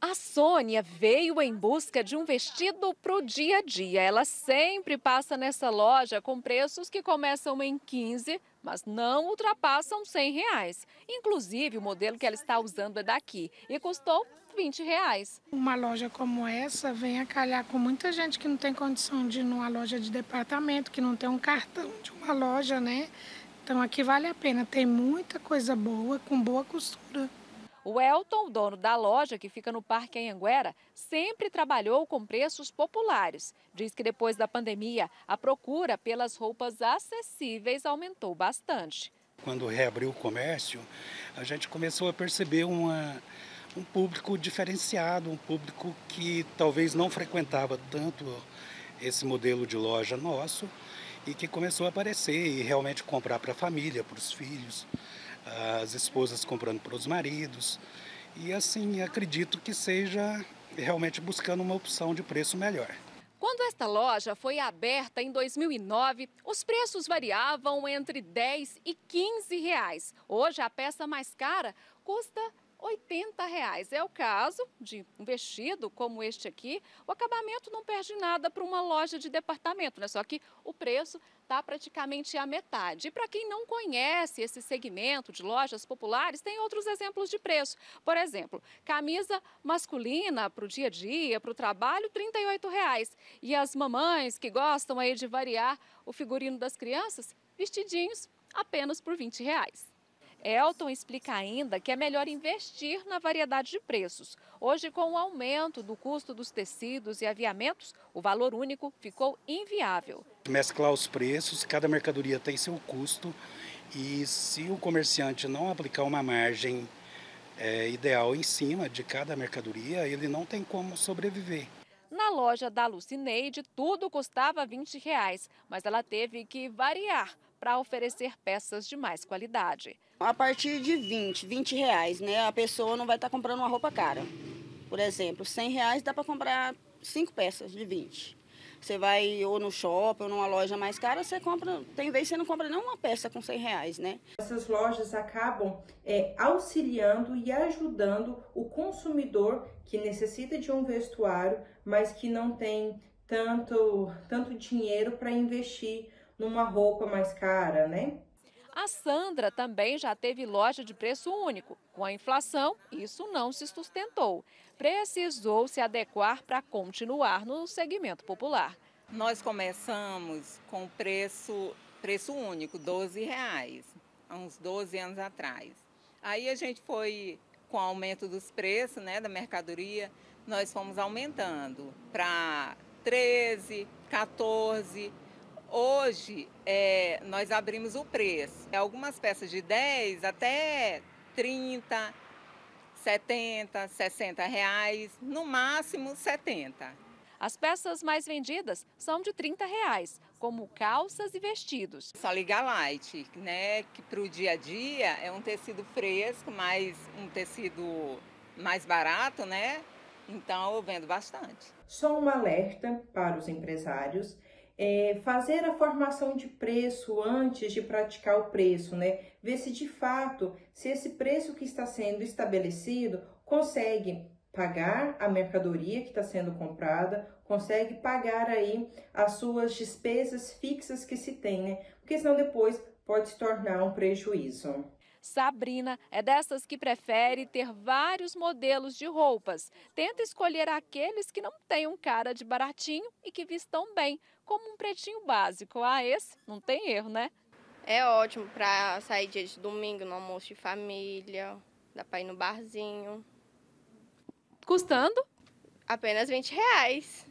A Sônia veio em busca de um vestido para o dia a dia. Ela sempre passa nessa loja com preços que começam em 15, mas não ultrapassam 100 reais. Inclusive, o modelo que ela está usando é daqui e custou 20 reais. Uma loja como essa vem a calhar com muita gente que não tem condição de ir numa loja de departamento, que não tem um cartão de uma loja, né? Então aqui vale a pena, tem muita coisa boa, com boa costura. O Elton, dono da loja que fica no Parque Anhanguera, sempre trabalhou com preços populares. Diz que depois da pandemia, a procura pelas roupas acessíveis aumentou bastante. Quando reabriu o comércio, a gente começou a perceber uma, um público diferenciado, um público que talvez não frequentava tanto esse modelo de loja nosso e que começou a aparecer e realmente comprar para a família, para os filhos as esposas comprando para os maridos. E assim, acredito que seja realmente buscando uma opção de preço melhor. Quando esta loja foi aberta em 2009, os preços variavam entre 10 e 15 reais. Hoje, a peça mais cara custa 80 reais. É o caso de um vestido como este aqui. O acabamento não perde nada para uma loja de departamento, né? Só que o preço está praticamente a metade. E para quem não conhece esse segmento de lojas populares, tem outros exemplos de preço. Por exemplo, camisa masculina para o dia a dia, para o trabalho, 38 reais. E as mamães que gostam aí de variar o figurino das crianças, vestidinhos apenas por 20 reais. Elton explica ainda que é melhor investir na variedade de preços. Hoje, com o aumento do custo dos tecidos e aviamentos, o valor único ficou inviável. Mesclar os preços, cada mercadoria tem seu custo e se o comerciante não aplicar uma margem é, ideal em cima de cada mercadoria, ele não tem como sobreviver. Na loja da Lucineide, tudo custava 20 reais, mas ela teve que variar para oferecer peças de mais qualidade. A partir de 20, 20 reais, né? A pessoa não vai estar tá comprando uma roupa cara. Por exemplo, 100 reais dá para comprar cinco peças de 20. Você vai ou no shopping ou numa loja mais cara, você compra. Tem vez que você não compra nem uma peça com 100 reais, né? Essas lojas acabam é, auxiliando e ajudando o consumidor que necessita de um vestuário, mas que não tem tanto, tanto dinheiro para investir numa roupa mais cara, né? A Sandra também já teve loja de preço único. Com a inflação, isso não se sustentou. Precisou se adequar para continuar no segmento popular. Nós começamos com preço, preço único, 12 reais, há uns 12 anos atrás. Aí a gente foi, com o aumento dos preços né, da mercadoria, nós fomos aumentando para 13, 14 Hoje, é, nós abrimos o preço. É algumas peças de 10 até 30, 70, 60 reais, no máximo 70. As peças mais vendidas são de 30 reais, como calças e vestidos. Soliga Light, né, que para o dia a dia é um tecido fresco, mas um tecido mais barato, né? Então eu vendo bastante. Só um alerta para os empresários é, fazer a formação de preço antes de praticar o preço, né? Ver se de fato, se esse preço que está sendo estabelecido consegue pagar a mercadoria que está sendo comprada, consegue pagar aí as suas despesas fixas que se tem, né? Porque senão depois pode se tornar um prejuízo. Sabrina é dessas que prefere ter vários modelos de roupas. Tenta escolher aqueles que não tenham cara de baratinho e que vistam bem, como um pretinho básico. Ah, esse não tem erro, né? É ótimo para sair dia de domingo, no almoço de família, dá para ir no barzinho. Custando? Apenas 20 reais.